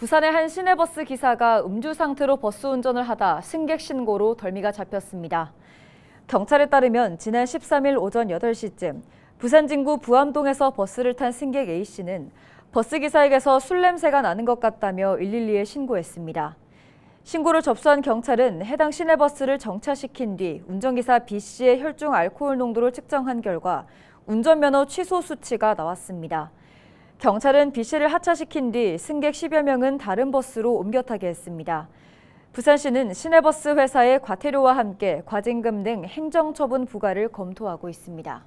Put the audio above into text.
부산의 한 시내버스 기사가 음주 상태로 버스 운전을 하다 승객 신고로 덜미가 잡혔습니다. 경찰에 따르면 지난 13일 오전 8시쯤 부산 진구 부암동에서 버스를 탄 승객 A씨는 버스 기사에게서 술 냄새가 나는 것 같다며 112에 신고했습니다. 신고를 접수한 경찰은 해당 시내버스를 정차시킨 뒤 운전기사 B씨의 혈중 알코올 농도를 측정한 결과 운전면허 취소 수치가 나왔습니다. 경찰은 B씨를 하차시킨 뒤 승객 10여 명은 다른 버스로 옮겨 타게 했습니다. 부산시는 시내버스 회사의 과태료와 함께 과징금 등 행정처분 부과를 검토하고 있습니다.